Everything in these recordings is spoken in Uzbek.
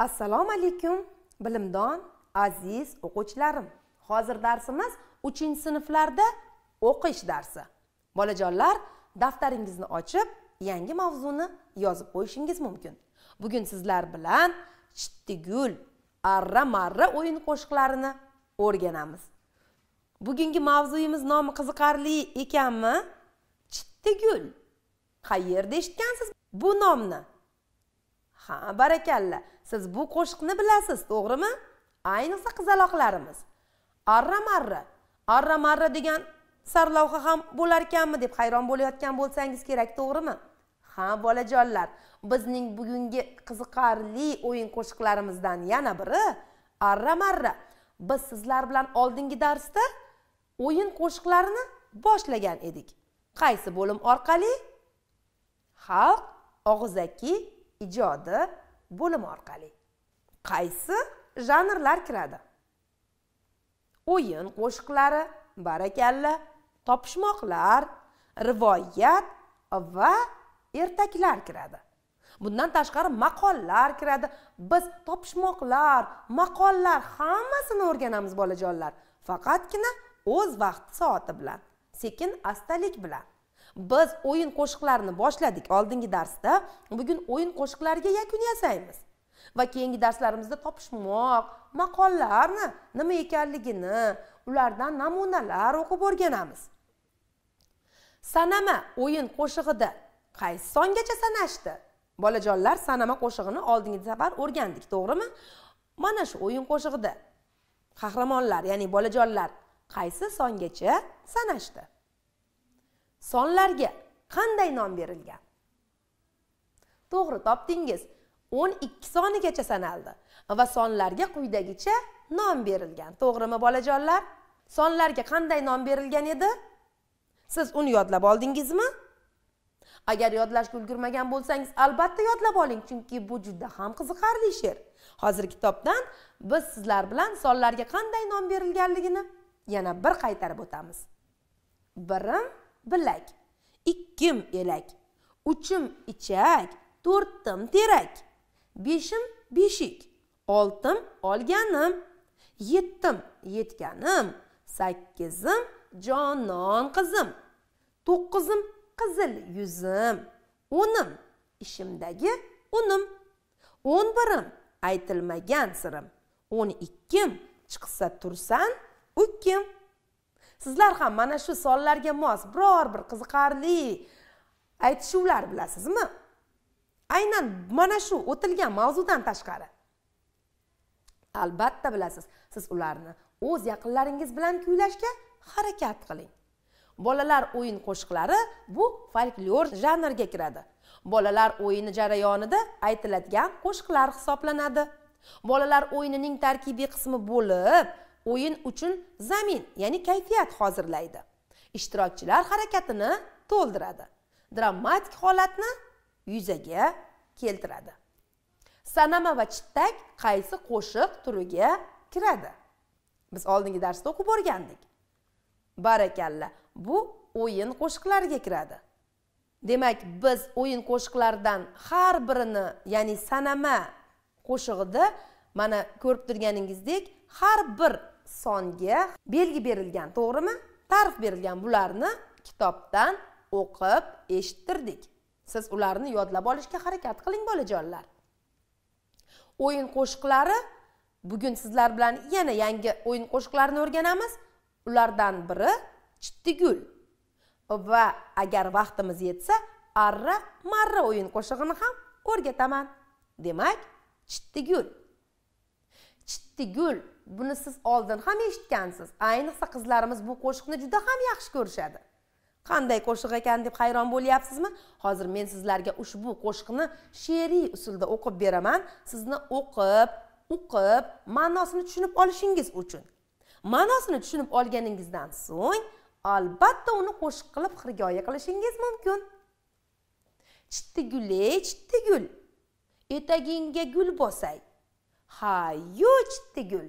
assalomu alaykum bilimdon aziz o'quvchilarim. Hozir darsimiz 3 sinflarda o'qish darsi. Bolajonlar daftaringizni ochib yangi mavzuni yozib qo'yishingiz mumkin. Bugun sizlar bilan chittigul arra marra o'yin qo'shiqlarini o'rganamiz. Bugungi mavzuyimiz nomi qiziqarli ekanmi? Chittigul. Qayerda eshitgansiz bu nomni? Ha barakalla. Siz bu qo'shiqni bilasiz to'g'rimi? Ayniqsa qizaloqlarimiz. Arra marra arra marra degan sarlavha ham bo'larkanmi deb hayron bo'layotgan bo'lsangiz kerak to'g'rimi? Ha bolajonlar bizning bugungi qiziqarli o'yin qo'shiqlarimizdan yana biri arra marra biz sizlar bilan oldingi darsda o'yin qo'shiqlarini boshlagan edik. Qaysi bo'lim orqali? Xalq og'zaki ijodi bo'limi orqali. Qaysi janrlar kiradi? O'yin qo'shiqlari barakalla topishmoqlar rivoyat va ertaklar kiradi. Bundan tashqari maqollar kiradi. Biz topishmoqlar maqollar hammasini o'rganamiz bolajonlar. Faqatgina o'z vaqti soati bilan sekin astalik bilan. Biz o'yin qo'shiqlarini boshladik oldingi darsda. Bugun o'yin qo'shiqlariga yakun yasaymiz. Va keyingi darslarimizda topishmoq maqollarni nima ekanligini ulardan namunalar o'qib o'rganamiz. Sanama o'yin qo'shig'ida qaysi songacha sanashdi? Bolajonlar sanama qo'shig'ini oldingi safar o'rgandik to'g'rimi? Mana shu o'yin qo'shig'ida. Qahramonlar ya'ni bolajonlar qaysi songacha sanashdi? Sonlarga qanday nom berilgan? To'g'ri topdingiz. O'n ikki sonigacha sanaldi va sonlarga quyidagicha nom berilgan. To'g'rimi bolajonlar? Sonlarga qanday nom berilgan edi? Siz uni yodlab oldingizmi? Agar yodlashga ulgurmagan bo'lsangiz albatta yodlab oling chunki bu juda ham qiziqarli she'r. Hozir kitobdan biz sizlar bilan sonlarga qanday nom berilganligini yana bir qaytarib o'tamiz. Birim bilak ikkim elak uchim ichak to'rttim terak beshim beshik oltim olganim yettim yetganim sakkizim jonon qizim to'qqizim qizil yuzim o'nim ishimdagi unim o'n birim aytilmagan sirim o'n ikkim chiqsa tursan ukkim sizlar ham mana shu sonlarga mos biror bir qiziqarli aytishuvlar bilasizmi? Aynan mana shu o'tilgan mavzudan tashqari. Albatta bilasiz siz ularni o'z yaqinlaringiz bilan kuylashga harakat qiling. Bolalar o'yin qo'shiqlari bu folklor janriga kiradi. Bolalar o'yini jarayonida aytiladigan qo'shiqlar hisoblanadi. Bolalar o'yinining tarkibiy qismi bo'lib o'yin uchun zamin ya'ni kayfiyat hozirlaydi. Ishtirokchilar harakatini to'ldiradi. Dramatik holatni yuzaga keltiradi. Sanama va chittak qaysi qo'shiq turiga kiradi? Biz oldingi darsda o'qib o'rgandik. Barakalla bu o'yin qo'shiqlariga kiradi. Demak biz o'yin qo'shiqlaridan har birini ya'ni sanama qo'shig'ida mana ko'rib turganingizdek har bir songa belgi berilgan to'g'rimi? Ta'rif berilgan bularni kitobdan o'qib eshittirdik. Siz ularni yodlab olishga harakat qiling bolajonlar. O'yin qo'shiqlari bugun sizlar bilan yana yangi o'yin qo'shiqlarini o'rganamiz. Ulardan biri chittigul. Va agar vaqtimiz yetsa arra marra o'yin qo'shig'ini ham o'rgataman. Demak chittigul. Chittigul buni siz oldin ham eshitgansiz. Ayniqsa qizlarimiz bu qo'shiqni juda ham yaxshi ko'rishadi. Qanday qo'shiq ekan deb hayron bo'lyapsizmi? Hozir men sizlarga ushbu qo'shiqni she'riy usulda o'qib beraman. Sizni o'qib o'qib ma'nosini tushunib olishingiz uchun. Ma'nosini tushunib olganingizdan so'ng albatta uni qo'shiq qilib hirgoya qilishingiz mumkin. Chittigule chittigul etagingga gul bosay. Hayu chittigul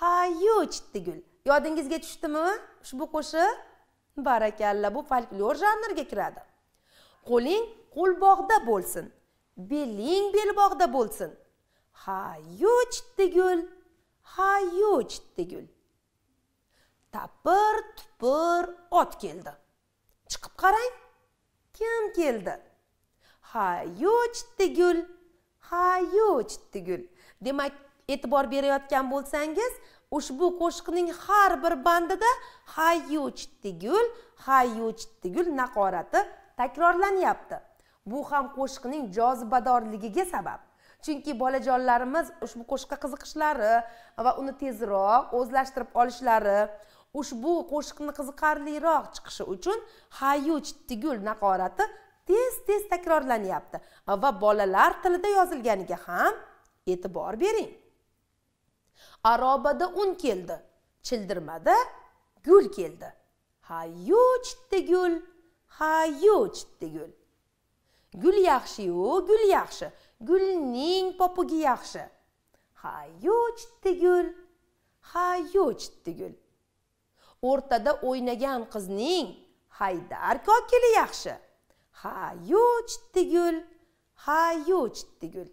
hayu tigul. Yodingizga tushdimi? Ushbu qo'shiq barakalla bu folklor janriga kiradi. Qo'ling qo'lbog'da bo'lsin. Beling belbog'da bo'lsin. Hayu chitti gul hayu gul tapir tupir ot keldi. Chiqib qarang kim keldi? Hayu chitti gul hayu gul demak e'tibor berayotgan bo'lsangiz ushbu qo'shiqning har bir bandida hayyu chittigul hayyu chittigul naqorati takrorlanyapti. Bu ham qo'shiqning jozibadorligiga sabab. Chunki bolajonlarimiz ushbu qo'shiqqa qiziqishlari va uni tezroq o'zlashtirib olishlari ushbu qo'shiqni qiziqarliroq chiqishi uchun hayyu chittigul naqorati tez tez takrorlanyapti. Va bolalar tilida yozilganiga ham e'tibor bering. Arobada un keldi. Childirmada gul keldi. Hayu chitdi gul. Hayu chitdi gul. Gul yaxshiyu gul yaxshi. Gulning popugi yaxshi. Hayu chitdi gul. Hayu chitdi gul. O'rtada o'ynagan qizning haydar kokili yaxshi. Hayu chitdi gul. Hayu chitdi gul.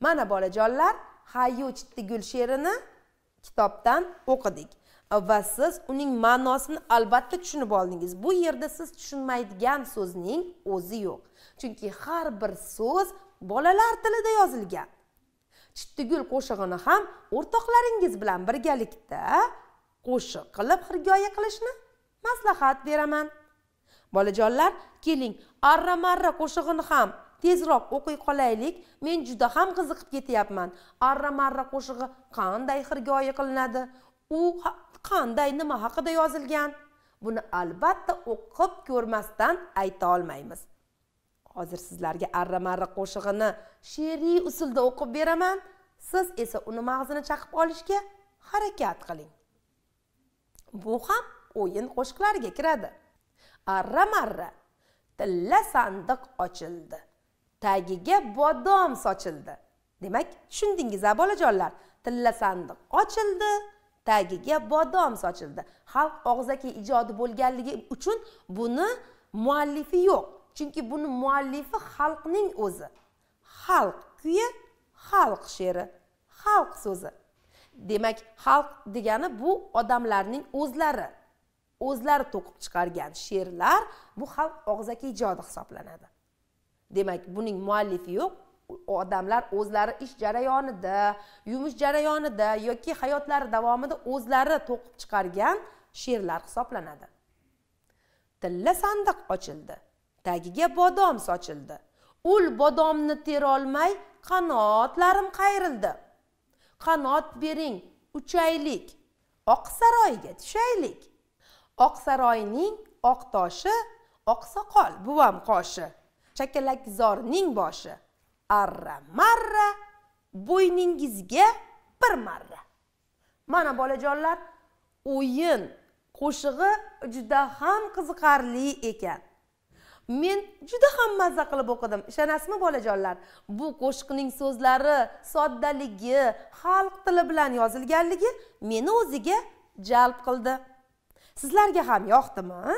Mana bolajonlar hayyu gul she'rini kitobdan o'qidik. Va siz uning ma'nosini albatta tushunib oldingiz. Bu yerda siz tushunmaydigan so'zning o'zi yo'q. Chunki har bir so'z bolalar tilida yozilgan. Chittigul qo'shig'ini ham o'rtoqlaringiz bilan birgalikda qo'shiq qilib hirgoya qilishni maslahat beraman. Bolajonlar keling arra marra qo'shig'ini ham tezroq o'qiy qolaylik. Men juda ham qiziqib ketyapman. Arra marra qo'shig'i qanday hirgoyi qilinadi? U qanday nima haqida yozilgan? Buni albatta o'qib ko'rmasdan ayta olmaymiz. Hozir sizlarga arra marra qo'shig'ini she'riy usulda o'qib beraman. Siz esa uni mag'zini chaqib olishga harakat qiling. Bu ham o'yin qo'shiqlariga kiradi. Arra marra tilla sandiq ochildi. Tagiga bodom sochildi. Demak tushundingiz a bolajonlar? Tilla sandiq ochildi tagiga bodom sochildi. Xalq og'zaki ijodi bo'lganligi uchun buni muallifi yo'q. Chunki buni muallifi xalqning o'zi. Xalq kuyi xalq she'ri xalq so'zi. Demak xalq degani bu odamlarning o'zlari. O'zlari to'qib chiqargan she'rlar bu xalq og'zaki ijodi hisoblanadi. Demak buning muallifi yo'q. Odamlar o'zlari ish jarayonida yumush jarayonida yoki hayotlari davomida o'zlari to'qib chiqargan she'rlar hisoblanadi. Tilla sandiq ochildi. Tagiga bodom sochildi. Ul bodomni terolmay qanotlarim qayrildi. Qanot bering uchaylik. Oqsaroyga tushaylik. Oqsaroyning oq toshi oqsoqol buvam qoshi. Chakalakzorning boshi. Arra marra bo'yningizga bir marra. Mana bolajonlar o'yin qo'shig'i juda ham qiziqarli ekan. Men juda ham mazza qilib o'qidim. Ishonasizmi bolajonlar? Bu qo'shiqning so'zlari soddaligi xalq tili bilan yozilganligi meni o'ziga jalb qildi. Sizlarga ham yoqdimi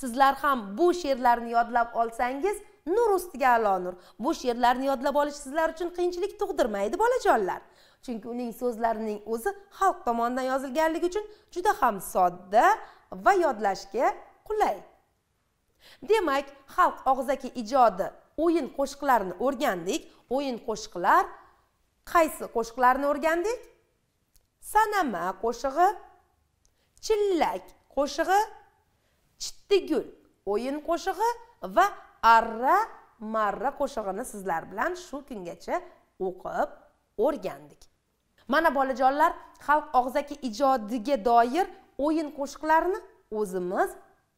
sizlar ham bu she'rlarni yodlab olsangiz nur ustiga alo nur. Bu she'rlarni yodlab olish sizlar uchun qiyinchilik tug'dirmaydi bolajonlar. Chunki uning so'zlarining o'zi xalq tomonidan yozilganligi uchun juda ham sodda va yodlashga qulay. Demak xalq og'zaki ijodi o'yin qo'shiqlarini o'rgandik. O'yin qo'shiqlar qaysi qo'shiqlarni o'rgandik? Sanama qo'shig'i chillak qo'shig'i chittigul o'yin qo'shig'i va arra marra qo'shig'ini sizlar bilan shu kungacha o'qib o'rgandik. Mana bolajonlar xalq og'zaki ijodiga doir o'yin qo'shiqlarini o'zimiz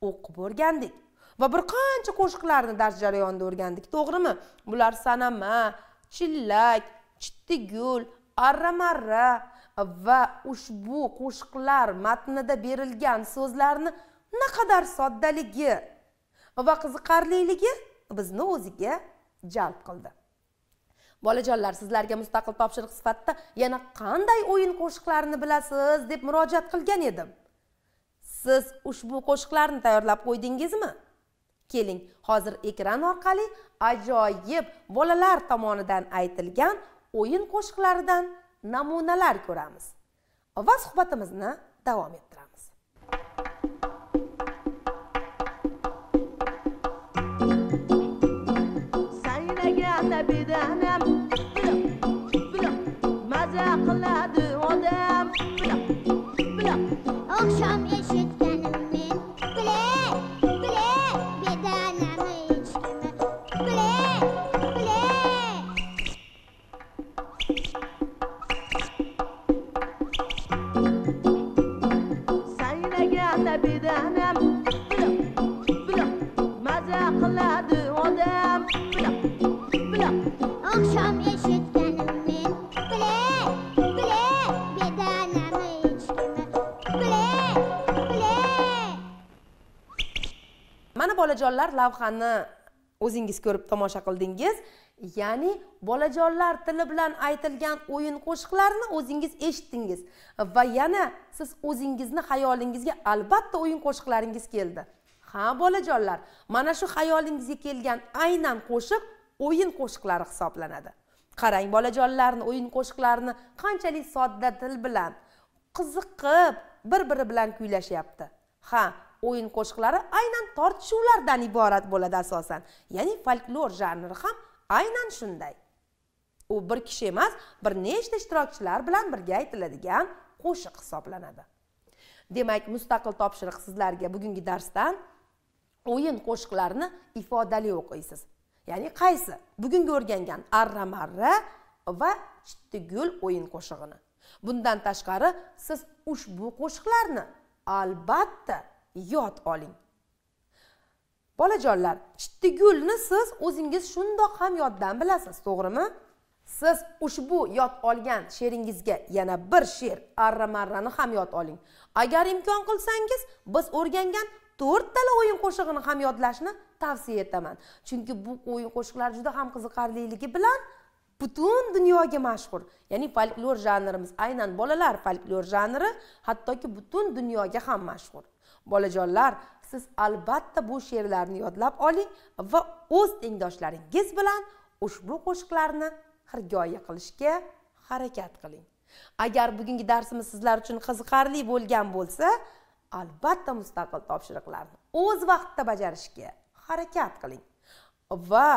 o'qib o'rgandik va bir qancha qo'shiqlarni dars jarayonida o'rgandik. To'g'rimi? Bular sanama chillak chittigul arra marra va ushbu qo'shiqlar matnida berilgan so'zlarni naqadar soddaligi va qiziqarliligi bizni o'ziga jalb qildi. Bolajonlar sizlarga mustaqil topshiriq sifatida yana qanday o'yin qo'shiqlarini bilasiz deb murojaat qilgan edim. Siz ushbu qo'shiqlarni tayyorlab qo'ydingizmi? Keling hozir ekran orqali ajoyib bolalar tomonidan aytilgan o'yin qo'shiqlaridan namunalar ko'ramiz va suhbatimizni davom ettiramiz. I'll be ne bolajonlar lavhani o'zingiz ko'rib tomosha qildingiz. Ya'ni bolajonlar tili bilan aytilgan o'yin qo'shiqlarni o'zingiz eshitdingiz va yana siz o'zingizni xayolingizga albatta o'yin qo'shiqlaringiz keldi. Ha bolajonlar mana shu xayolingizga kelgan aynan qo'shiq o'yin qo'shiqlari hisoblanadi. Qarang bolajonlarni o'yin qo'shiqlarini qanchalik sodda til bilan qiziqib bir biri bilan kuylashyapti. Ha o'yin qo'shiqlari aynan tortishuvlardan iborat bo'ladi asosan. Ya'ni folklor janri ham aynan shunday. U bir kishi emas bir nechta ishtirokchilar bilan birga aytiladigan qo'shiq hisoblanadi. Demak mustaqil topshiriq sizlarga bugungi darsdan o'yin qo'shiqlarini ifodali o'qiysiz. Ya'ni qaysi? Bugungi o'rgangan arra marra va chittigul o'yin qo'shig'ini. Bundan tashqari siz ushbu qo'shiqlarni albatta yod oling. Bolajonlar chittigulni siz o'zingiz shundoq ham yoddan bilasiz to'g'rimi? Siz ushbu yod olgan she'ringizga yana bir she'r arra marrani ham yod oling. Agar imkon qilsangiz biz o'rgangan to'rttala o'yin qo'shig'ini ham yodlashni tavsiya etaman. Chunki bu o'yin qo'shiqlar juda ham qiziqarliligi bilan butun dunyoga mashhur. Ya'ni folklor janrimiz aynan bolalar folklor janri hattoki butun dunyoga ham mashhur. Bolajonlar siz albatta bu she'rlarni yodlab oling va o'z tengdoshlaringiz bilan ushbu qo'shiqlarni hirgoya qilishga harakat qiling. Agar bugungi darsimiz sizlar uchun qiziqarli bo'lgan bo'lsa albatta mustaqil topshiriqlarni o'z vaqtida bajarishga harakat qiling va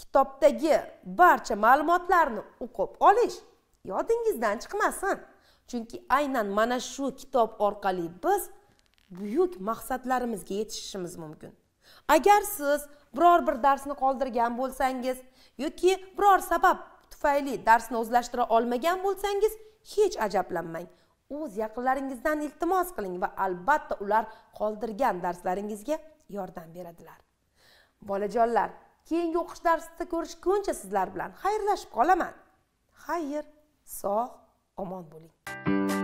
kitobdagi barcha ma'lumotlarni o'qib olish yodingizdan chiqmasin. Chunki aynan mana shu kitob orqali biz buyuk maqsadlarimizga yetishishimiz mumkin. Agar siz biror bir darsni qoldirgan bo'lsangiz yoki biror sabab tufayli darsni o'zlashtira olmagan bo'lsangiz hech ajablanmang. O'z yaqinlaringizdan iltimos qiling va albatta ular qoldirgan darslaringizga yordam beradilar. Bolajonlar keyingi o'qish darsida ko'rishguncha sizlar bilan xayrlashib qolaman. Xayr sog' omon bo'ling.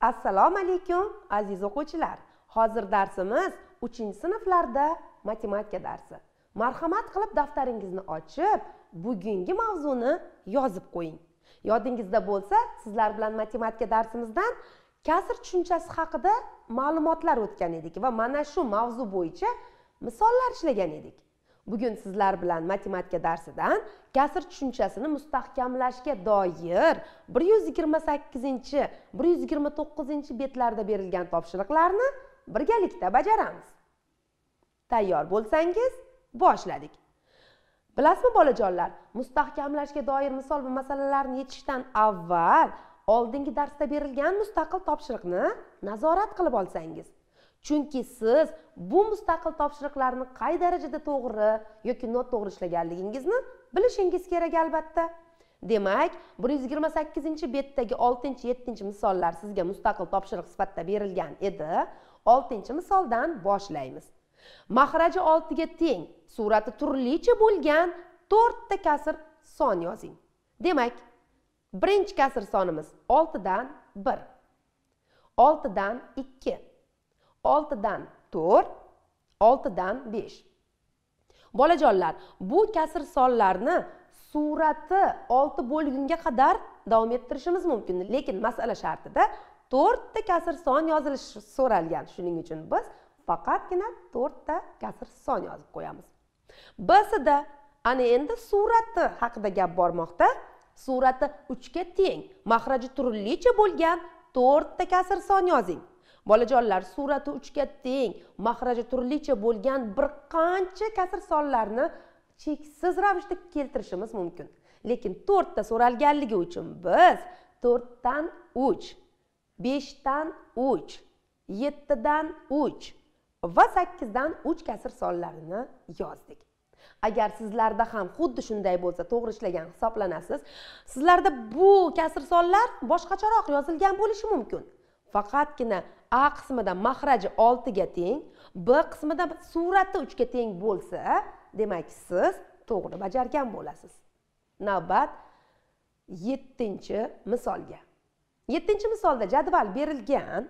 Assalomu alaykum aziz o'quvchilar. Hozir darsimiz 3 sinflarda matematika darsi. Marhamat qilib daftaringizni ochib bugungi mavzuni yozib qo'ying. Yodingizda bo'lsa sizlar bilan matematika darsimizdan kasr tushunchasi haqida ma'lumotlar o'tgan edik va mana shu mavzu bo'yicha misollar ishlagan edik. Bugun sizlar bilan matematika darsidan kasr tushunchasini mustahkamlashga doir bir yuz yigirma sakkizinchi bir yuz yigirma to'qqizinchi betlarda berilgan topshiriqlarni birgalikda bajaramiz. Tayyor bo'lsangiz boshladik. Bilasizmi bolajonlar mustahkamlashga doir misol va masalalarni yechishdan avval oldingi darsda berilgan mustaqil topshiriqni nazorat qilib olsangiz chunki siz bu mustaqil topshiriqlarni qay darajada to'g'ri yoki noto'g'ri ishlaganligingizni bilishingiz kerak albatta. Demak bir yuz yigirma sakkizinchi betdagi oltinchi yettinchi misollar sizga mustaqil topshiriq sifatida berilgan edi. Oltinchi misoldan boshlaymiz. Mahraji oltiga teng surati turlicha bo'lgan to'rtta kasr son yozing. Demak birinchi kasr sonimiz oltidan bir oltidan ikki. Oltidan to'rt oltidan besh. Bolajonlar bu kasr sonlarni surati olti bo'lgunga qadar davom ettirishimiz mumkin. Lekin masala shartida to'rtta kasr son yozilishi so'ralgan. Shuning uchun biz faqatgina to'rtta kasr son yozib qo'yamiz. Bsda ana endi surati haqida gap bormoqda. Surati uchga teng. Mahraji turlicha bo'lgan to'rtta kasr son yozing. Bolajonlar surati uchga teng mahraji turlicha bo'lgan bir qancha kasr sonlarni cheksiz ravishda keltirishimiz mumkin. Lekin to'rtta so'ralganligi uchun biz to'rtdan uch beshdan uch yettidan uch va sakkizdan uch kasr sonlarini yozdik. Agar sizlarda ham xuddi shunday bo'lsa to'g'ri ishlagan hisoblanasiz sizlarda bu kasr sonlar boshqacharoq yozilgan bo'lishi mumkin. Faqatgina a qismida mahraji oltiga teng b qismida surati uchga teng bo'lsa demak siz to'g'ri bajargan bo'lasiz. Navbat yettinchi misolga. Yettinchi misolda jadval berilgan.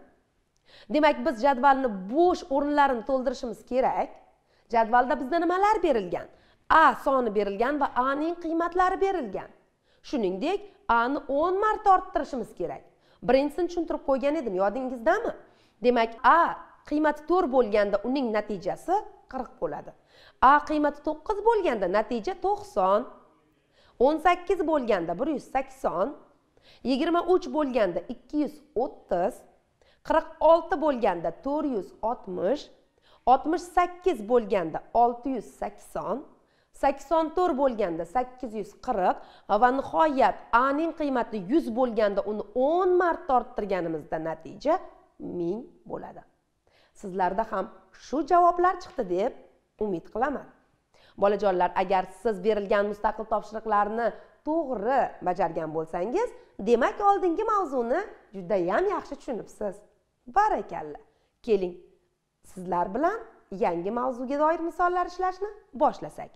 Demak biz jadvalni bo'sh o'rinlarini to'ldirishimiz kerak. Jadvalda bizda nimalar berilgan? A soni berilgan va a ning qiymatlari berilgan. Shuningdek a ni o'n marta orttirishimiz kerak. Birinchisini tushuntirib qo'ygan edim yodingizdami demak a qiymati to'rt bo'lganda uning natijasi qirq bo'ladi. A qiymati to'qqiz bo'lganda natija to'qson o'n sakkiz bo'lganda bir yuz sakson yigirma uch bo'lganda ikki yuz o'ttiz qirq olti bo'lganda to'rt yuz oltmish oltmish sakkiz bo'lganda olti yuz sakson sakson to'rt bo'lganda sakkiz yuz qirq va nihoyat a ning qiymati yuz bo'lganda uni o'n marta orttirganimizda natija ming bo'ladi. Sizlarda ham shu javoblar chiqdi deb umid qilaman. Bolajonlar agar siz berilgan mustaqil topshiriqlarni to'g'ri bajargan bo'lsangiz demak oldingi mavzuni judayam yaxshi tushunibsiz. Barakalla. Keling sizlar bilan yangi mavzuga doir misollar ishlashni boshlasak.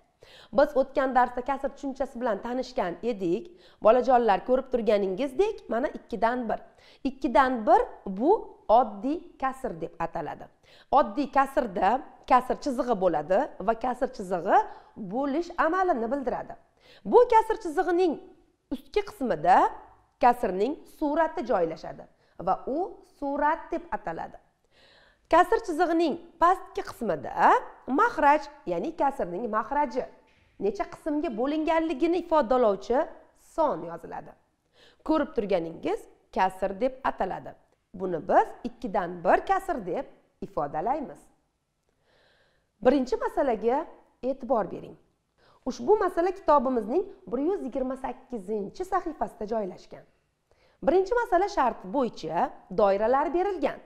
Biz o'tgan darsda kasr tushunchasi bilan tanishgan edik. Bolajonlar ko'rib turganingizdek mana ikkidan bir. Ikkidan bir bu oddiy kasr deb ataladi. Oddiy kasrda kasr chizig'i bo'ladi va kasr chizig'i bo'lish amalini bildiradi. Bu kasr chizig'ining ustki qismida kasrning surati joylashadi va u surat deb ataladi. Kasr chizig'ining pastki qismida mahraj ya'ni kasrning mahraji necha qismga bo'linganligini ifodalovchi son yoziladi. Ko'rib turganingiz kasr deb ataladi. Buni biz ikkidan bir kasr deb ifodalaymiz. Birinchi masalaga e'tibor bering. Ushbu masala kitobimizning bir yuz yigirma sakkizinchi sahifasida joylashgan. Birinchi masala sharti bo'yicha doiralar berilgan.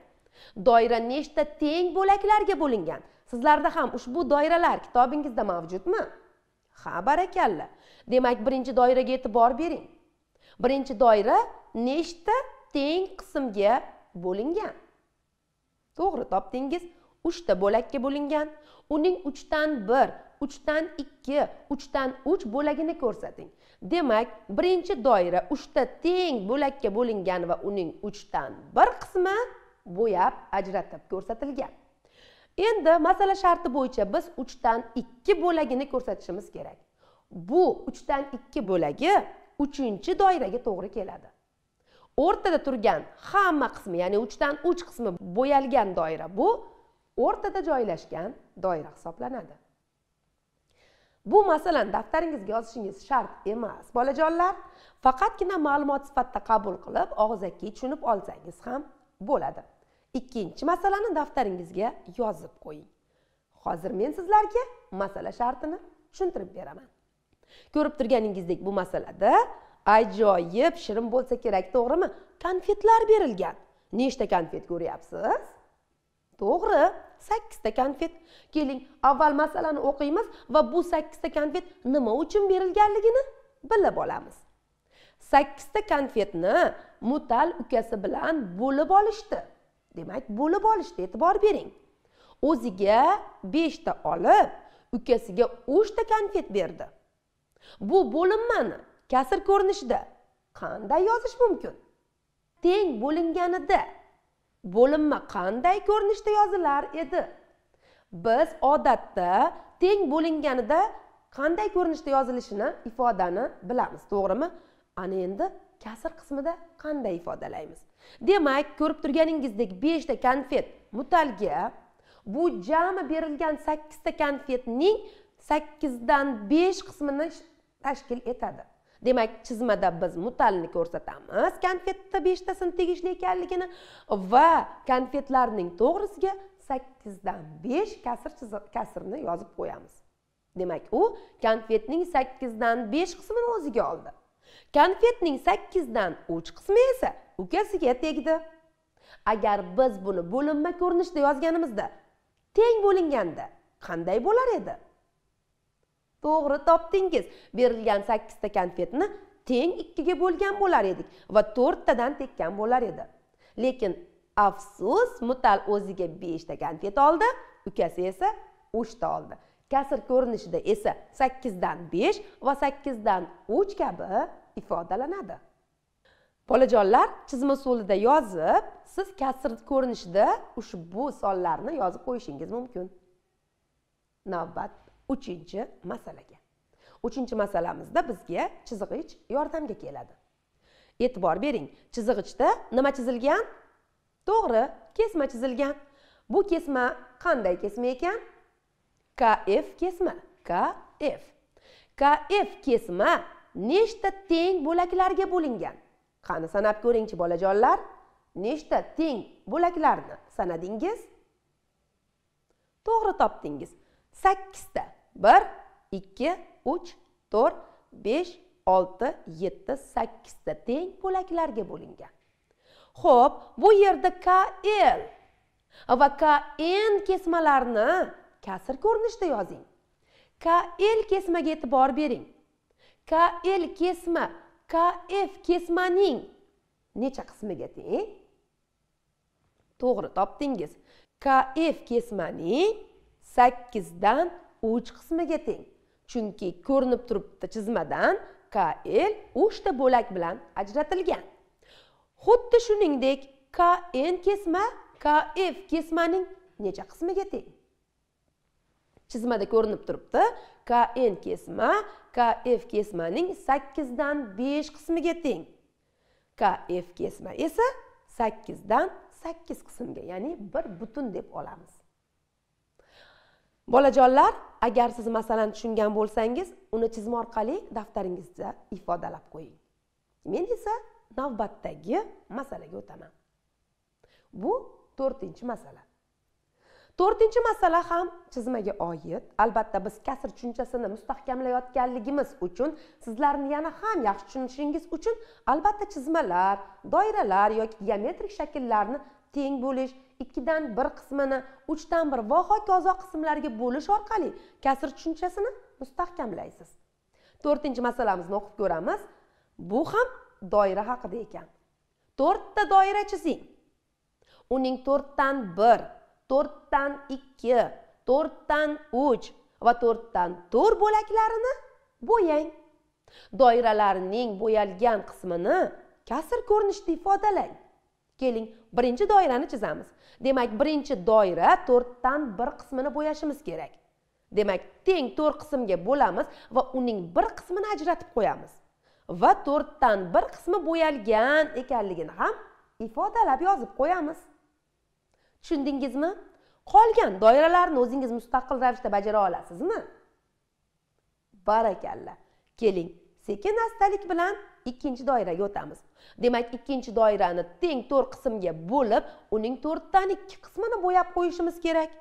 Doira nechta teng bo'laklarga bo'lingan. Sizlarda ham ushbu doiralar kitobingizda mavjudmi? Ha barakalla demak birinchi doiraga e'tibor bering. Birinchi doira nechta teng qismga bo'lingan. To'g'ri topdingiz uchta bo'lakka bo'lingan. Uning uchdan bir uchdan ikki uchdan uch bo'lagini ko'rsating. Demak birinchi doira uchta teng bo'lakka bo'lingan va uning uchdan bir qismi bo'yab ajratib ko'rsatilgan. Endi masala sharti bo'yicha biz uchdan ikki bo'lagini ko'rsatishimiz kerak. Bu uchdan ikki bo'lagi uchinchi doiraga to'g'ri keladi. O'rtada turgan hamma qismi ya'ni uchdan uch qismi bo'yalgan doira bu o'rtada joylashgan doira hisoblanadi. Bu masalan daftaringizga yozishingiz shart emas bolajonlar. Faqatgina ma'lumot sifatida qabul qilib og'zaki tushunib olsangiz ham bo'ladi. Ikkinchi masalani daftaringizga yozib qo'ying. Hozir men sizlarga masala shartini tushuntirib beraman. Ko'rib turganingizdek bu masalada ajoyib shirin bo'lsa kerak to'g'rimi? Konfetlar berilgan. Nechta konfet ko'ryapsiz? To'g'ri sakkizta konfet. Keling avval masalani o'qiymiz va bu sakkizta konfet nima uchun berilganligini bilib olamiz. Sakkizta konfetni mutal ukasi bilan bo'lib olishdi. Demak bo'lib olishdi e'tibor bering. O'ziga beshta olib ukasiga uchta konfet berdi. Bu bo'linmani kasr ko'rinishida qanday yozish mumkin? Teng bo'linganida bo'linma qanday ko'rinishda yozilar edi? Biz odatda teng bo'linganida qanday ko'rinishda yozilishini ifodani bilamiz to'g'rimi? Ana endi kasr qismida qanday ifodalaymiz? Demak ko'rib turganingizdek beshta konfet mutalga bu jami berilgan sakkizta konfetning sakkizdan besh qismini tashkil etadi. Demak chizmada biz mutalni ko'rsatamiz konfetda beshtasini tegishli ekanligini va konfetlarning to'g'risiga sakkizdan besh kasr chiziq kasrni yozib qo'yamiz. Demak u konfetning sakkizdan besh qismini o'ziga oldi. Konfetning sakkizdan uch qismi esa ukasiga tegdi. Agar biz buni bo'linma ko'rinishda yozganimizda teng bo'linganda qanday bo'lar edi? To'g'ri topdingiz. Berilgan sakkizta konfetni teng ikkiga bo'lgan bo'lar edik va to'rttadan tekkan bo'lar edi. Lekin afsus mutal o'ziga beshta konfet oldi ukasi esa uchta oldi. Kasr ko'rinishida esa sakkizdan besh va sakkizdan uch kabi ifodalanadi. Bolajonlar chizma usulida yozib siz kasr ko'rinishida ushbu sonlarni yozib qo'yishingiz mumkin. Navbat. Uchinchi masalaga. Uchinchi masalamizda bizga chizg'ich yordamga keladi. E'tibor bering chizg'ichda nima chizilgan? To'g'ri kesma chizilgan. Bu kesma qanday kesma ekan? Kf kesma kf kf kesma nechta teng bo'laklarga bo'lingan? Qani sanab ko'ringchi bolajonlar nechta teng bo'laklarni sanadingiz? To'g'ri topdingiz. Sakkizta bir ikki uch to'rt besh olti yetti sakkizta teng bo'laklarga bo'lingan. Ho'p bu yerda kl va kn kesmalarini kasr ko'rinishida yozing. Kl kesmaga e'tibor bering. Kl kesma kf kesmaning necha qismiga teng? To'g'ri topdingiz. Kf kesmaning sakkizdan uch qismiga teng. Chunki ko'rinib turibdi chizmadan kl uchta bo'lak bilan ajratilgan. Xuddi shuningdek kn kesma kf kesmaning necha qismiga teng? Chizmada ko'rinib turibdi kn kesma kf kesmaning sakkizdan besh qismiga teng. Kf kesma esa sakkizdan sakkiz qismga ya'ni bir butun deb olamiz. Bolajonlar agar siz masalani tushungan bo'lsangiz uni chizma orqali daftaringizda ifodalab qo'ying. Men esa navbatdagi masalaga o'taman. Bu to'rtinchi masala. To'rtinchi masala ham chizmaga oid. Albatta biz kasr tushunchasini mustahkamlayotganligimiz uchun sizlarni yana ham yaxshi tushunishingiz uchun albatta chizmalar doiralar yoki geometrik shakllarni teng bo'lish ikkidan bir qismini uchdan bir va hokazo qismlarga bo'lish orqali kasr tushunchasini mustahkamlaysiz. To'rtinchi masalamizni o'qib ko'ramiz. Bu ham doira haqida ekan. To'rtta doira chizing. Uning to'rtdan bir to'rtdan ikki to'rtdan uch va to'rtdan to'rt bo'laklarini bo'yang. Doiralarning bo'yalgan qismini kasr ko'rinishida ifodalang. Keling birinchi doirani chizamiz. Demak birinchi doira to'rtdan bir qismini bo'yashimiz kerak. Demak teng to'rt qismga bo'lamiz va uning bir qismini ajratib qo'yamiz. Va to'rtdan bir qismi bo'yalgan ekanligini ham ifodalab yozib qo'yamiz. Tushundingizmi? Qolgan doiralarni o'zingiz mustaqil ravishda bajara olasizmi? Barakalla keling sekin astalik bilan ikkinchi doiraga o'tamiz. Demak ikkinchi doirani teng to'rt qismga bo'lib uning to'rtdan ikki qismini bo'yab qo'yishimiz kerak.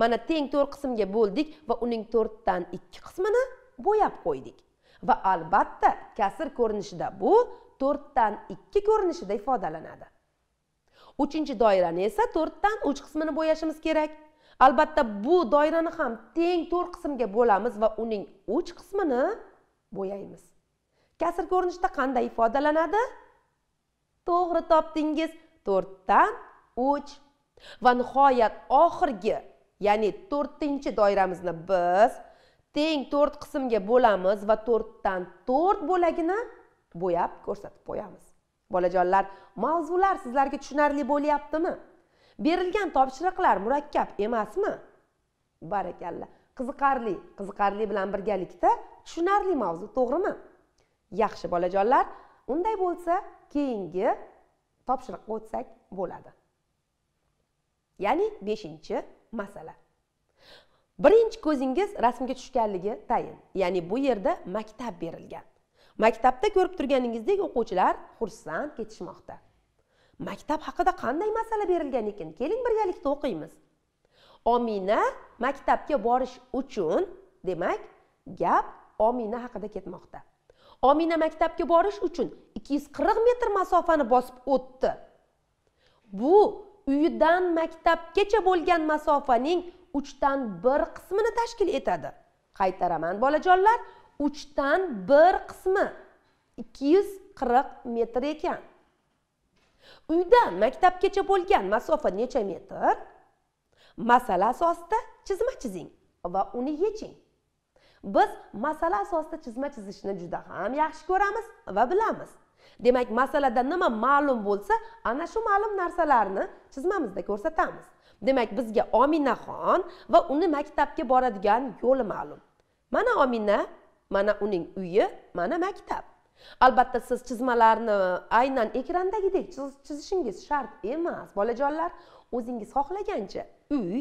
Mana teng to'rt qismga bo'ldik va uning to'rtdan ikki qismini bo'yab qo'ydik. Va albatta kasr ko'rinishida bu to'rtdan ikki ko'rinishida ifodalanadi. Uchinchi doirani esa to'rtdan uch qismini bo'yashimiz kerak. Albatta bu doirani ham teng to'rt qismga bo'lamiz va uning uch qismini bo'yaymiz. Kasr ko'rinishda qanday ifodalanadi? To'g'ri topdingiz to'rtdan uch. Va nihoyat oxirgi ya'ni to'rtinchi doiramizni biz teng to'rt qismga bo'lamiz va to'rtdan to'rt bo'lagini bo'yab ko'rsatib qo'yamiz. Bolajonlar mavzular sizlarga tushunarli bo'lyaptimi? Berilgan topshiriqlar murakkab emasmi? Barakalla qiziqarli qiziqarli bilan birgalikda tushunarli mavzu to'g'rimi? Yaxshi bolajonlar unday bo'lsa keyingi topshiriqqa o'tsak bo'ladi. Ya'ni beshinchi masala. Birinchi ko'zingiz rasmga tushganligi tayin ya'ni bu yerda maktab berilgan. Maktabda ko'rib turganingizdek o'quvchilar xursand ketishmoqda. Maktab haqida qanday masala berilgan ekan? Keling birgalikda o'qiymiz. Omina maktabga borish uchun demak gap omina haqida ketmoqda. Omina maktabga borish uchun 240 metr masofani bosib o'tdi. Bu uyidan maktabgacha bo'lgan masofaning uchdan bir qismini tashkil etadi. Qaytaraman bolajonlar uchdan bir qismi 240 metr ekan. Uydan maktabgacha bo'lgan masofa necha metr? Masala asosida chizma chizing va uni yeching. Biz masala asosida chizma chizishni juda ham yaxshi ko'ramiz va bilamiz. Demak masalada nima ma'lum bo'lsa ana shu ma'lum narsalarni chizmamizda ko'rsatamiz. Demak bizga ominaxon va uni maktabga boradigan yo'li ma'lum. Mana omina mana uning uyi mana maktab. Albatta siz chizmalarni aynan ekrandagidek chizishingiz shart emas bolajonlar. O'zingiz xohlagancha uy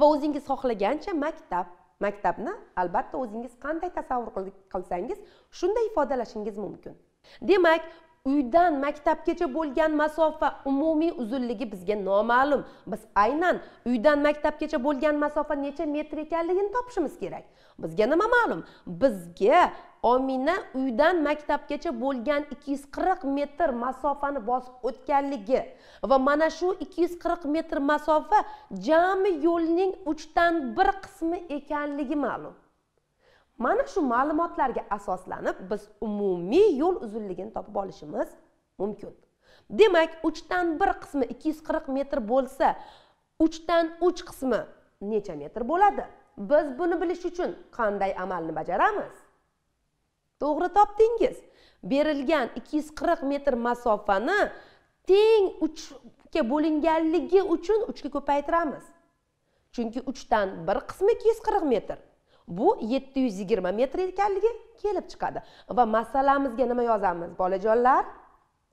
va o'zingiz xohlagancha maktab. Maktabni albatta o'zingiz qanday tasavvur qilsangiz shunday ifodalashingiz mumkin. Demak uydan maktabgacha bo'lgan masofa umumiy uzunligi bizga noma'lum. Biz aynan uydan maktabgacha bo'lgan masofa necha metr ekanligini topishimiz kerak. Bizga nima ma'lum? Bizga omina uydan maktabgacha bo'lgan 240 metr masofani bosib o'tganligi va mana shu 240 metr masofa jami yo'lning uchdan bir qismi ekanligi ma'lum. Mana shu ma'lumotlarga asoslanib biz umumiy yo'l uzunligini topib olishimiz mumkin. Demak uchdan bir qismi 240 metr bo'lsa uchdan uch qismi necha metr bo'ladi? Biz buni bilish uchun qanday amalni bajaramiz? To'g'ri topdingiz. Berilgan 240 metr masofani teng uchga bo'linganligi uchun uchga ko'paytiramiz. Chunki uchdan bir qismi 240 metr. Bu 720 metr ekanligi kelib chiqadi. Va masalamizga nima yozamiz bolajonlar?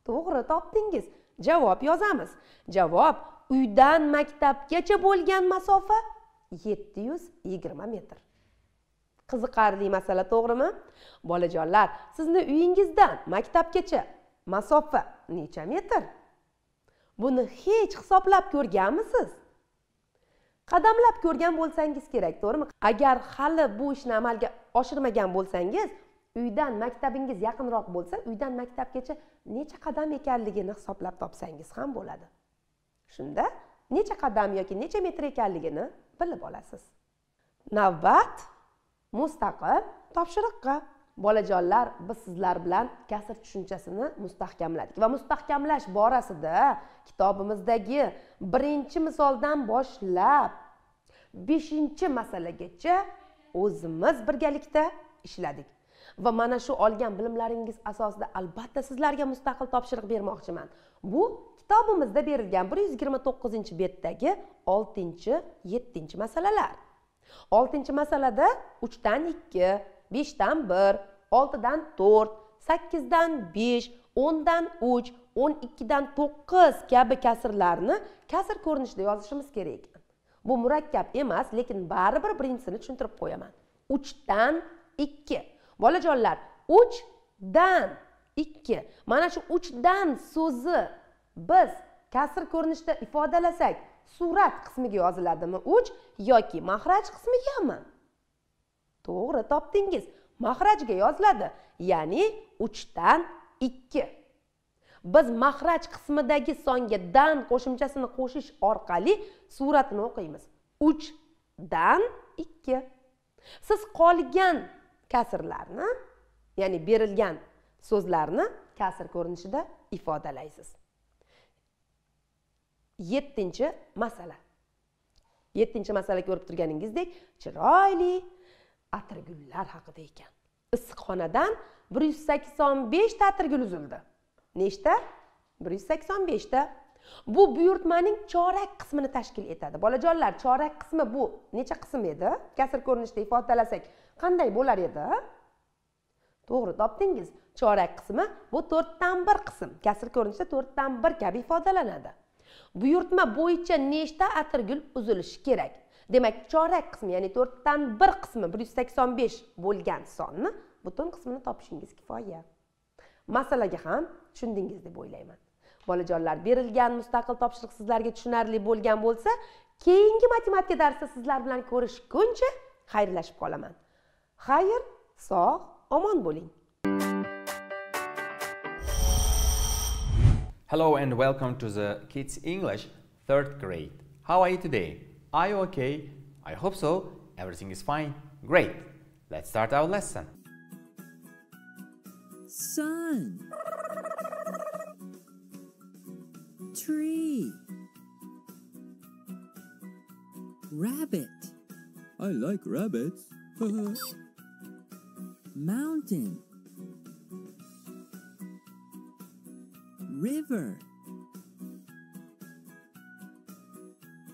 To'g'ri topdingiz. Javob yozamiz. Javob uydan maktabgacha bo'lgan masofa 720 metr. Qiziqarli masala to'g'rimi? Bolajonlar sizni uyingizdan maktabgacha masofa necha metr? Buni hech hisoblab ko'rganmisiz? Qadamlab ko'rgan bo'lsangiz kerak to'g'rimi? Agar hali bu ishni amalga oshirmagan bo'lsangiz uydan maktabingiz yaqinroq bo'lsa uydan maktabgacha necha qadam ekanligini hisoblab topsangiz ham bo'ladi. Shunda necha qadam yoki necha metr ekanligini bilib olasiz. Navbat! Mustaqil topshiriqqa. Bolajonlar biz sizlar bilan kasr tushunchasini mustahkamladik va mustahkamlash borasida kitobimizdagi birinchi misoldan boshlab beshinchi masalagacha o'zimiz birgalikda ishladik. Va mana shu olgan bilimlaringiz asosida albatta sizlarga mustaqil topshiriq bermoqchiman. Bu kitobimizda berilgan bir yuz yigirma to'qqizinchi betdagi oltinchi yettinchi masalalar. Oltinchi masalada uchdan ikki beshdan bir oltidan to'rt sakkizdan besh o'ndan uch o'n ikkidan to'qqiz kabi kasrlarni kasr ko'rinishida yozishimiz kerak ekan. Bu murakkab emas lekin baribir birinchisini tushuntirib qo'yaman. Uchdan ikki. Bolajonlar uchdan ikki. Mana shu uchdan so'zi biz kasr ko'rinishida ifodalasak surat qismiga yoziladimi uch yoki mahraj qismigami? To'g'ri topdingiz. Mahrajga yoziladi ya'ni uchdan ikki. Biz mahraj qismidagi songa dan qo'shimchasini qo'shish orqali suratini o'qiymiz. Uchdan ikki. Siz qolgan kasrlarni ya'ni berilgan so'zlarni kasr ko'rinishida ifodalaysiz. Yettinchi masala. Yettinchi masala ko'rib turganingizdek chiroyli atirgullar haqida ekan. Issiqxonadan bir yuz sakson beshta atirgul uzildi. Nechta? bir yuz sakson beshta. Bu buyurtmaning chorak qismini tashkil etadi. Bolajonlar chorak qismi bu. Necha qism edi? Kasr ko'rinishida ifodalasak qanday bo'lar edi? To'g'ri topdingiz. Chorak qismi bu to'rtdan bir qism. Kasr ko'rinishida to'rtdan bir kabi ifodalanadi. Buyurtma bo'yicha nechta atirgul uzilishi kerak? Demak chorak qismi ya'ni to'rtdan bir qismi bir yuz sakson besh bo'lgan sonni butun qismini topishingiz kifoya. Masalaga ham tushundingiz deb o'ylayman. Bolajonlar berilgan mustaqil topshiriq sizlarga tushunarli bo'lgan bo'lsa keyingi matematika darsida sizlar bilan ko'rishguncha xayrlashib qolaman. Xayr sog' omon bo'ling. Hello and welcome to the Kids English third grade. How are you today? Are you okay? I hope so. Everything is fine. Great. Let's start our lesson. sun tree rabbit I like rabbits. mountain river.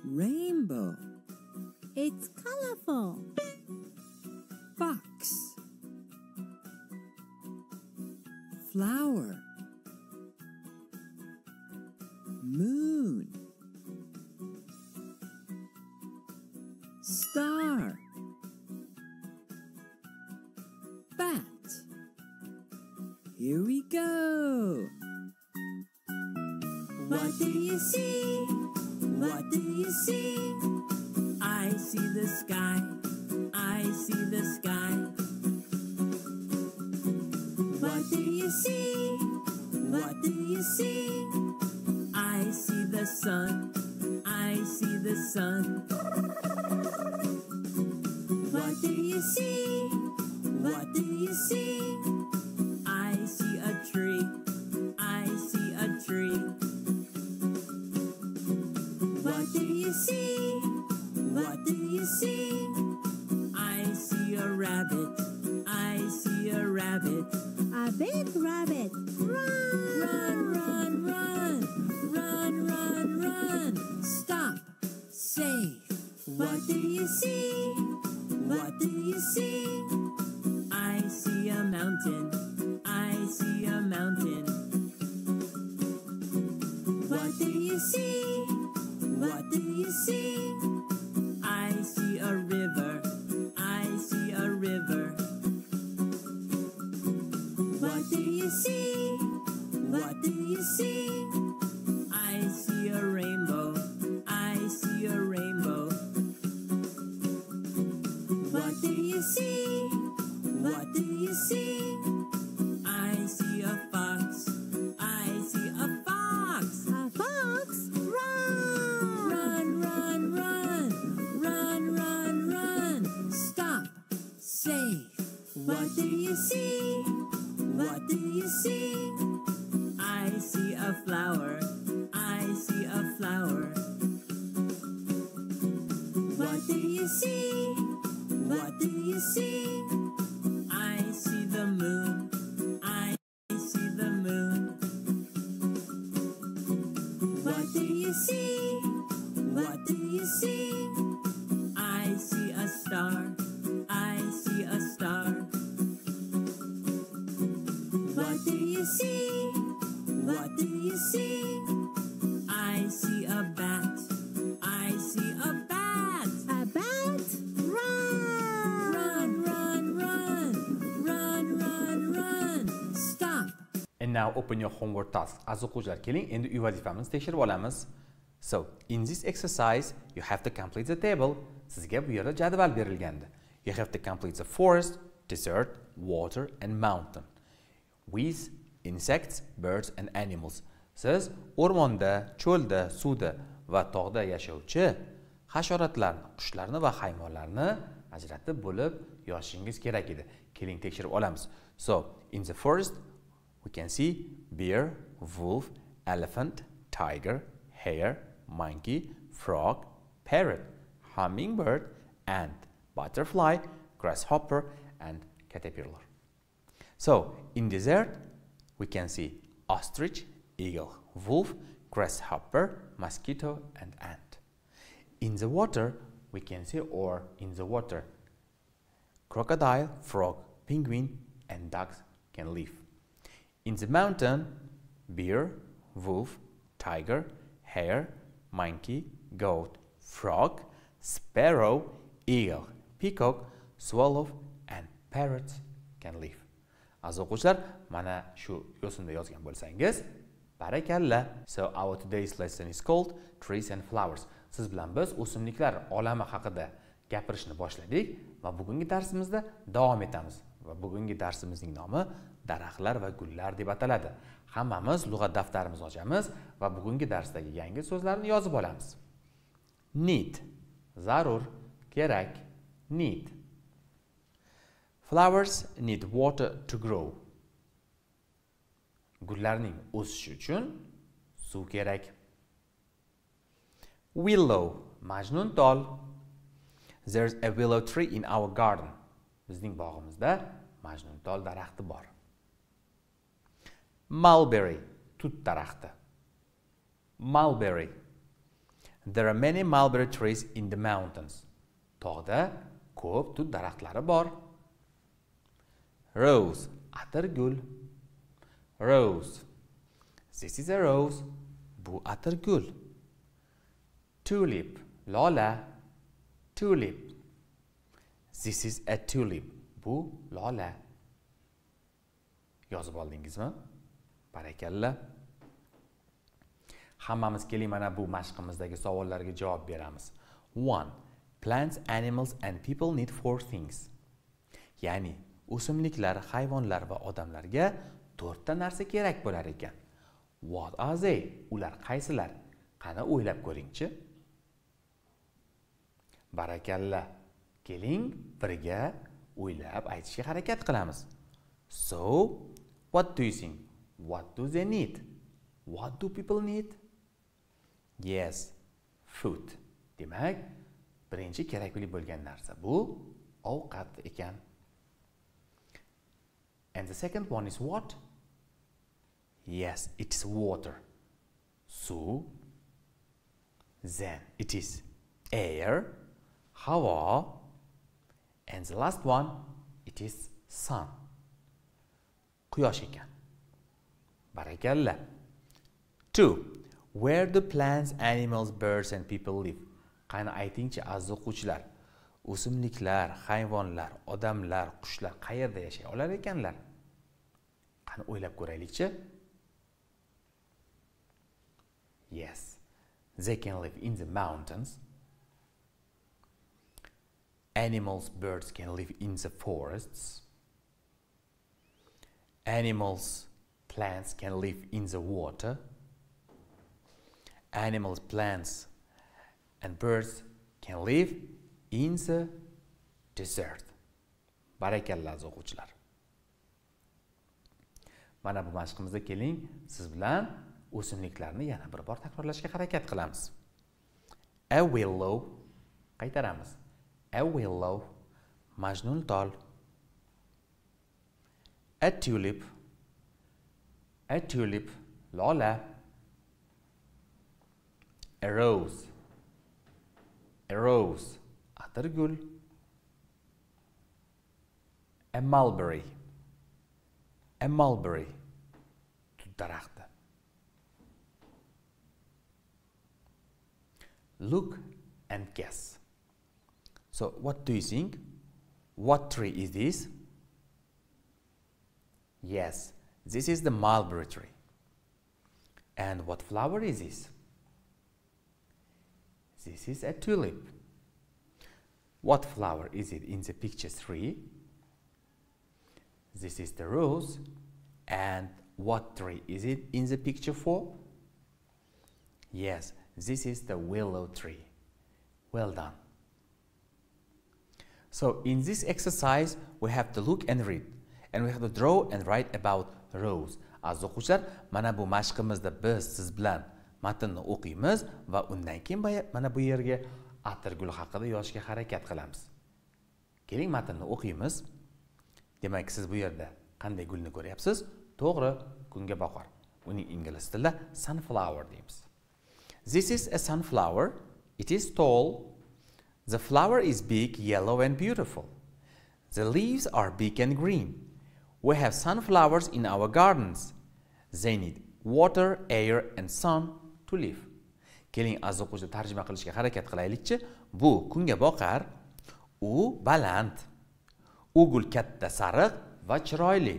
Rainbow. It's colorful. fox. Flower. Moon. Star now open your homework task. as o'quvchilar, keling endi uy vazifamizni tekshirib olamiz. So, in this exercise, you have to complete the table. Sizga bu yerda jadval berilgandi. You have to complete the forest, desert, water and mountain. With insects, birds and animals. Siz o'rmonda, cho'lda, suvda va tog'da yashovchi hasharotlarni, qushlarni va hayvonlarni ajratib bo'lib yozishingiz kerak edi. Keling tekshirib olamiz. So, in the forest we can see bear, wolf, elephant, tiger, hare, monkey, frog, parrot, hummingbird, ant, butterfly, grasshopper and caterpillar. So, in desert, we can see ostrich, eagle, wolf, grasshopper, mosquito, and ant. In the water, we can see, or in the water, crocodile, frog, penguin, and ducks can live. In the mountain, bear, wolf, tiger, hare, monkey, goat, frog, sparrow eagle peacock swallow and parrot can live. Aziz o'quvchilar mana shu yo'sinda yozgan bo'lsangiz barakalla. So our today's lesson is called trees and flowers. Siz bilan biz o'simliklar olami haqida gapirishni boshladik va bugungi darsimizda davom etamiz. Va bugungi darsimizning nomi daraxtlar va gullar deb ataladi. Hammamiz lug'at daftarimizni ochamiz va bugungi darsdagi yangi so'zlarni yozib olamiz. Need. Zarur kerak need. Flowers need water to grow. Gullarning o'sishi uchun suv kerak. Willow majnun tol. There's a willow tree in our garden. Bizning bog'imizda majnun tol daraxti bor. Mulberry tut daraxti mulberry. There are many mulberry trees in the mountains. Tog'da ko'p tut daraxtlari bor. Rose atirgul. Rose. This is a rose. Bu atirgul. Tulip lola. Tulip. This is a tulip. Bu lola. Yozib oldingizmi? Barakalla. Hammamiz keling mana bu mashqimizdagi savollarga javob beramiz. One plants animals and people need four things. Ya'ni o'simliklar hayvonlar va odamlarga to'rtta narsa kerak bo'lar ekan. What are they? Ular qaysilar? Qani o'ylab ko'ringchi. Barakalla. Keling birga o'ylab aytishga harakat qilamiz. So what do you think? What do they need? What do people need? Yes food. Demak birinchi kerakli bo'lgan narsa bu ovqat ekan. And the second one is what? Yes it's water. Suv then it is air havo and the last one it is sun. Quyosh ekan. Barakalla. Two where do plants animals birds and people live? Qani aytingchi aziz o'quvchilar o'simliklar hayvonlar odamlar qushlar qayerda yashay olar ekanlar? Qani o'ylab ko'raylikchi? Yes they can live in the mountains. Animals birds can live in the forests. Animals plants can live in the water. Animals plants and birds can live in the desert. Barakalla aziz o'quvchilar. Mana bu mashqimizda keling siz bilan o'simliklarni yana bir bor takrorlashga harakat qilamiz. A willow qaytaramiz. A willow majnun tol. A tulip a tulip lola. A rose a rose atirgul a mulberry a mulberry tut look and guess. So what do you think? What tree is this? Yes this is the mulberry tree and what flower is this this is a tulip. What flower is it in the picture 3? This is the rose. And what tree is it in the picture 4? Yes, this is the willow tree. Well done. So in this exercise, we have to look and read. And we have to draw and write about rose. Aziz o'quvchilar, mana bu mashqimizda biz siz bilan matnni o'qiymiz va undan keyin mana bu yerga atirgul haqida yozishga harakat qilamiz. Keling matnni o'qiymiz. Demak siz bu yerda qanday gulni ko'ryapsiz? To'g'ri kunga boqar. Uning ingliz tilida sunflower deymiz. This is a sunflower. It is tall. The flower is big yellow and beautiful. The leaves are big and green. We have sunflowers in our gardens. They need water air and sun to live. Keling aziz o'quvchilar tarjima qilishga harakat qilaylikchi bu kunga boqar u baland u gul katta sariq va chiroyli.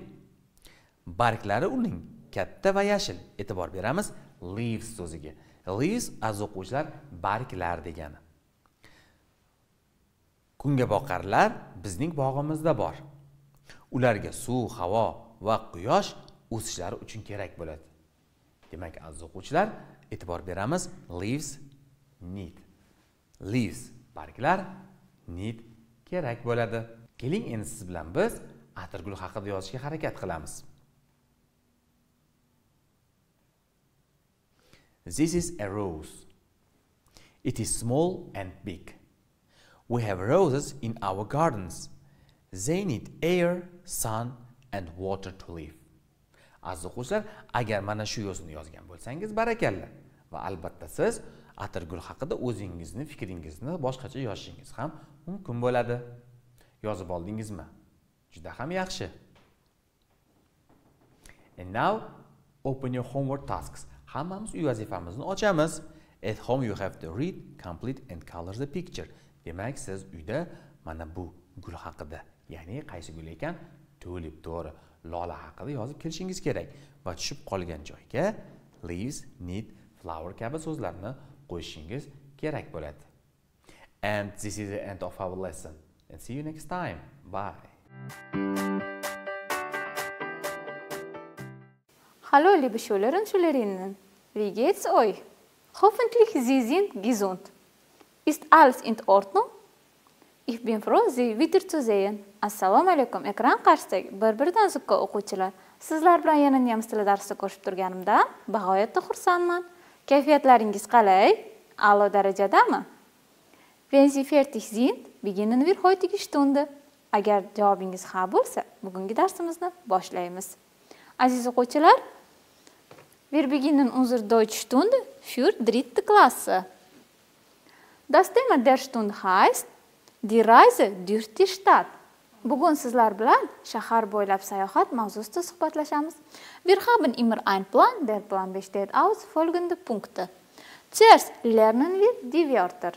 Barglari uning katta va yashil. E'tibor beramiz leaves so'ziga. Leaves aziz o'quvchilar barglar degani. Kungaboqarlar bizning bog'imizda bor. Ularga suv havo va quyosh o'sishlari uchun kerak bo'ladi. Demak aziz o'quvchilar e'tibor beramiz leaves need. Leaves barglar need kerak bo'ladi. Keling endi siz bilan biz atirgul haqida yozishga harakat qilamiz. This is a rose. It is small and big. We have roses in our gardens. They need air sun and water to live. Aziz o'quvchilar agar mana shu yo'sinni yozgan bo'lsangiz barakalla va albatta siz atirgul haqida o'zingizni fikringizni boshqacha yozishingiz ham mumkin bo'ladi. Yozib oldingizmi? Juda ham yaxshi. And now open your homework tasks. Hammamiz uy vazifamizni ochamiz. At home you have to read complete and color the picture. Demak siz uyda mana bu gul haqida ya'ni qaysi gul ekan tulip to'g'ri lola haqida yozib kelishingiz kerak va tushib qolgan joyga leaves need flower kabi so'zlarni qo'yishingiz kerak bo'ladi and this is the end of our lesson and see you next time bye Hallo, liebe Schüler und Schülerinnen. Wie geht's euch? Hoffentlich Sie sind gesund. Ist alles in Ordnung? Ich bin froh, Sie wiederzusehen. Assalomu alaykum. Ekran qarshisidagi bir-biridan zukko o'quvchilar. Sizlar bilan yana nemis tili darsida ko'rishib turganimdan bag'oyatda xursandman. Kayfiyatlaringiz qalay? A'lo darajadami? Wenn Sie fertig sind, beginnen wir heutige Stunde. Agar javobingiz ha bo'lsa, bugungi darsimizni boshlaymiz. Aziz o'quvchilar, wir beginnen unsere Deutschstunde für dritte Klasse. Das Thema der Stunde heißt Die Reise durch die Stadt. Bugun sizlar bilan shahar bo'ylab sayohat mavzusida suhbatlashamiz. Wir haben immer einen Plan. Der Plan besteht aus folgenden Punkten. Zuerst lernen wir die Wörter.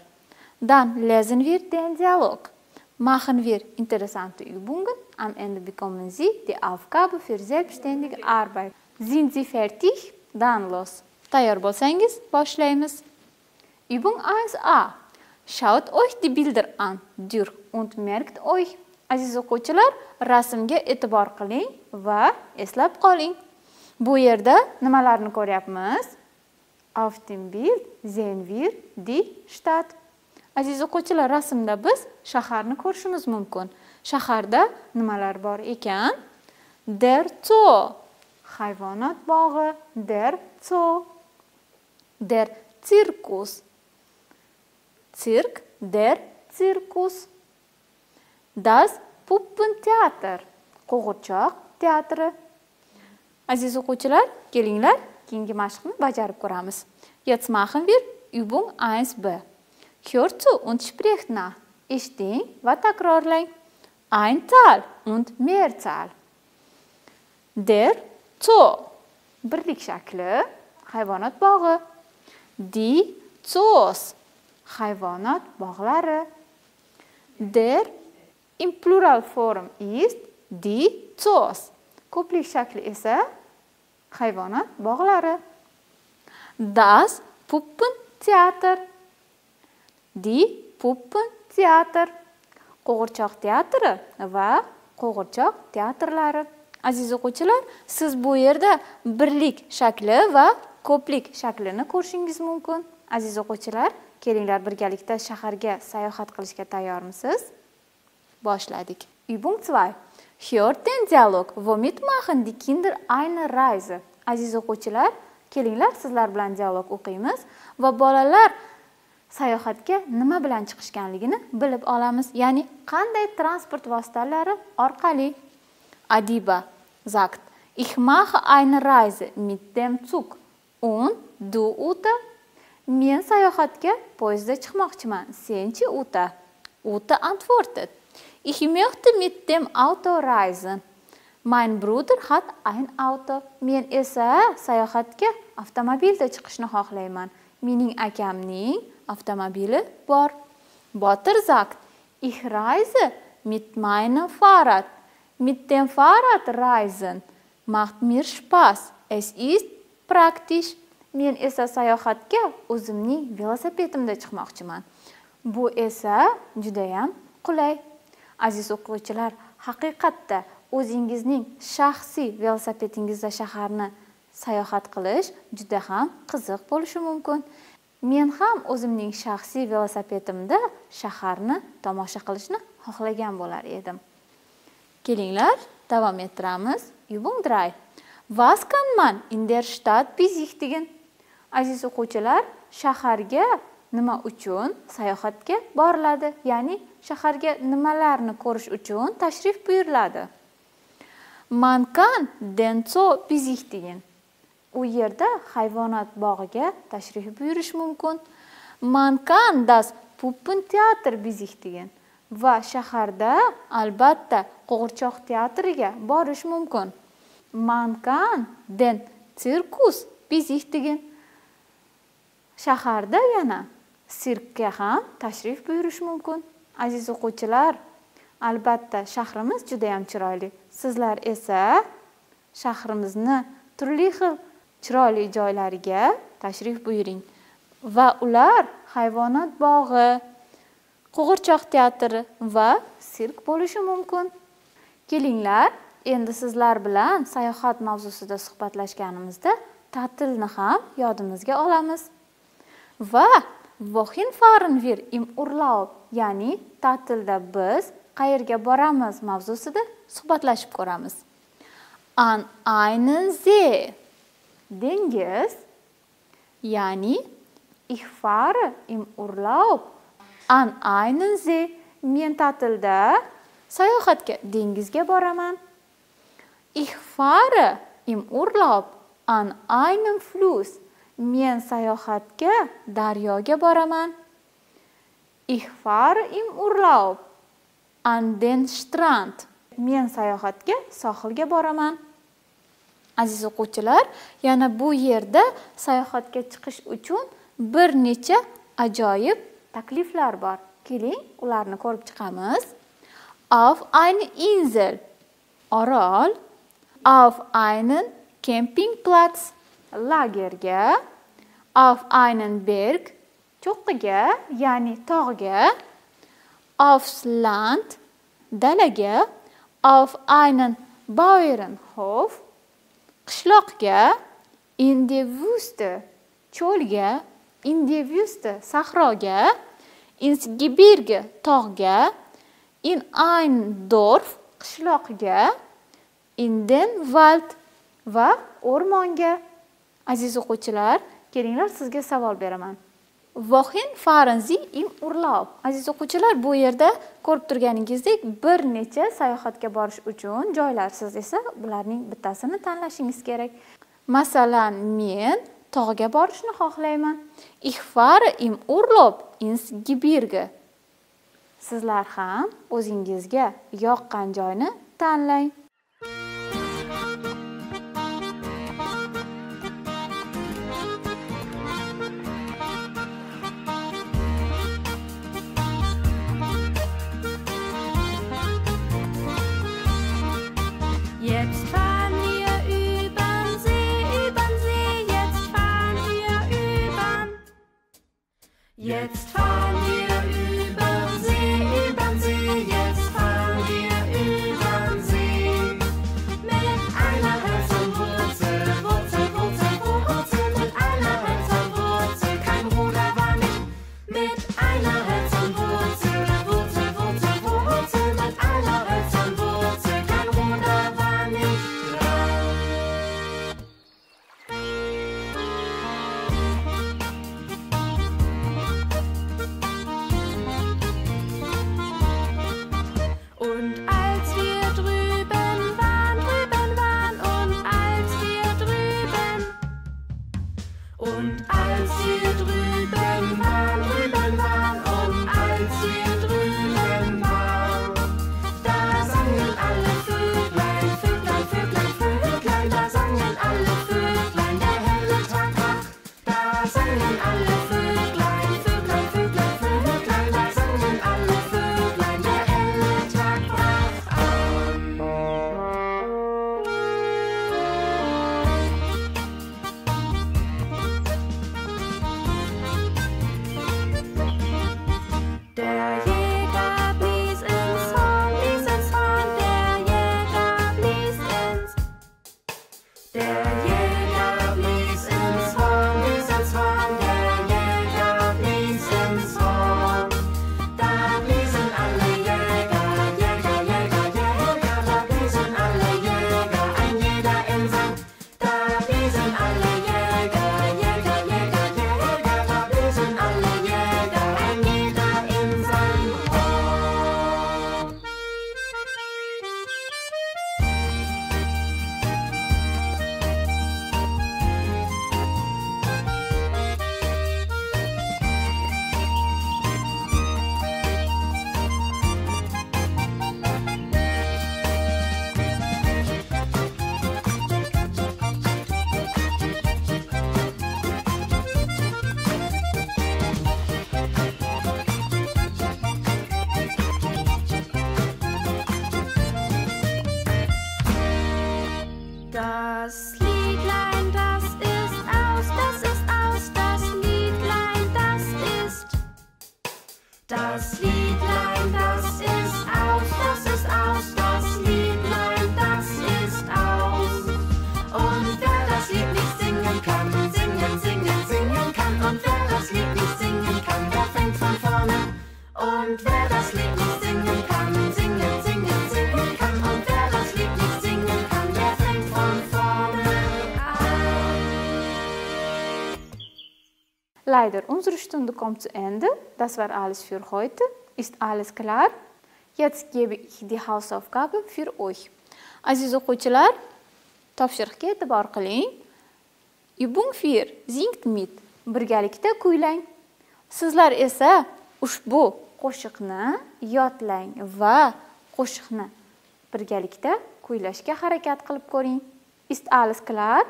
Dann lesen wir den Dialog. Machen wir interessante Übungen. Am Ende bekommen Sie die Aufgabe für selbstständige Arbeit. Sind Sie fertig? Dann los. Tayyor bo'lsangiz, boshlaymiz. Übung 1a. Schaut euch die Bilder an durch und merkt euch. Aziz o'quvchilar, rasmga e'tibor qiling va eslab qoling. Bu yerda nimalarni ko'ryapmiz? Auf dem Bild sehen wir die Stadt. Aziz o'quvchilar, rasmda biz shaharni ko'rishimiz mumkin. Shaharda nimalar bor ekan? Der Zoo, hayvonot bog'i, der Zoo. Der Zirkus, Zirk, der Zirkus. Das Puppentheater, qo'g'irchoq teatri. Aziz o'quvchilar, kelinglar, keyingi mashqni bajarib ko'ramiz. Jetzt machen wir Übung 1b. Hört zu und sprich nach. Eshitting va takrorlang. Einzahl und Mehrzahl. Der Zoo. Birlik shakli, hayvonot bog'i. Die Zoos. Hayvonot bog'lari. Der in plural form is die Zoos. Ko'plik shakli esa hayvonot bog'lari. Das Puppentheater. Die Puppentheater. Qo'g'irchoq teatri va qo'g'irchoq teatrlari. Aziz o'quvchilar, siz bu yerda birlik shakli va ko'plik shaklini ko'rishingiz mumkin. Aziz o'quvchilar, kelinglar birgalikda shaharga sayohat qilishga tayyormisiz? Boshladik. Übung 2. Hört den Dialog. Womit machen die Kinder eine Reise? Aziz o'quvchilar, kelinglar sizlar bilan dialog o'qiymiz va bolalar sayohatga nima bilan chiqishganligini bilib olamiz. Ya'ni qanday transport vositalari orqali. Adiba sagt, ich mache eine Reise mit dem Zug. Und du, ute Men sayohatga poyezdda chiqmoqchiman. Senchi, Uta? Uta antwortet, ich möchte mit dem Auto reisen. Mein Bruder hat ein Auto. Men esa sayohatga avtomobilda chiqishni xohlayman. mening akamning avtomobili bor botir sagt ich reise mit meinem fahrrad mit dem fahrrad reisen macht mir spaß es ist praktisch men esa sayohatga o'zimning velosipedimda chiqmoqchiman. Bu esa judayam qulay. Aziz o'quvchilar haqiqatda o'zingizning shaxsiy velosipedingizda shaharni sayohat qilish juda ham qiziq bo'lishi mumkin. Men ham o'zimning shaxsiy velosipedimda shaharni tomosha qilishni xohlagan bo'lar edim. Kelinglar davom ettiramiz. Übung 3 was kann man in der stadt besichtigen aziz o'quvchilar shaharga nima uchun sayohatga boriladi? Ya'ni shaharga nimalarni ko'rish uchun tashrif buyuriladi? Mankan denso den zoo u yerda hayvonot bog'iga tashrif buyurish mumkin. Man kann teatr puppenteatr besichtigen va shaharda albatta qo'g'irchoq teatriga borish mumkin. Mankan den den zirkus besichtigen shaharda yana sirkka ham tashrif buyurish mumkin. Aziz o'quvchilar albatta shahrimiz juda yam chiroyli. Sizlar esa shahrimizni turli xil chiroyli joylariga tashrif buyuring. Va ular hayvonot bog'i qo'g'irchoq teatri va sirk bo'lishi mumkin. Kelinglar endi sizlar bilan sayohat mavzusida suhbatlashganimizda ta'tilni ham yodimizga olamiz. Va wohin fahren wir im urlaub ya'ni ta'tilda biz qayerga boramiz mavzusida suhbatlashib ko'ramiz. An einen see dengiz ya'ni ich fahre im urlaub an einen see men ta'tilda sayohatga dengizga boraman. Ich fahre im urlaub an einem fluss men sayohatga daryoga boraman. Ich fahre im urlaub an den strand men sayohatga sohilga boraman. Aziz o'quvchilar yana bu yerda sayohatga chiqish uchun bir necha ajoyib takliflar bor. Keling ularni ko'rib chiqamiz. Auf eine insel orol. Auf einen campingplatz lagerga auf einen berg cho'qqiga ya'ni tog'ga aufs land dalaga auf einen bauernhof qishloqga in die Wüste cho'lga in die Wüste sahroga ins Gebirge tog'ga in ein Dorf qishloqga in den Wald va o'rmonga. Aziz o'quvchilar kelinglar sizga savol beraman vohin fahren im Urlaub? Aziz o'quvchilar, bu yerda ko'rib turganingizdek bir necha sayohatga borish uchun joylar siz esa bularning bittasini tanlashingiz kerak. Masalan, men tog'ga borishni xohlayman. Ich fahre im Urlaub ins Gebirge. Sizlar ham o'zingizga yoqqan joyni tanlang. Jetzt fahren unsere Stunde kommt zu Ende. Das war alles für heute. Ist alles klar? Jetzt gebe ich die Hausaufgabe für euch. Aziz o'quvchilar, topshiriqqa e'tibor qiling. Übung 4. Singt mit. Birgalikda kuylang. Sizlar esa ushbu qo'shiqni yodlang va qo'shiqni birgalikda kuylashga harakat qilib ko'ring. Ist alles klar?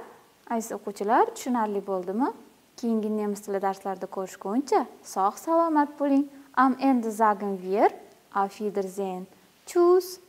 Aziz o'quvchilar, tushunarli bo'ldimi? Keyingi nemis tili darslarida ko'rishguncha sog' salomat bo'ling. Am Ende sagen wir auf Wiedersehen. Tschüss.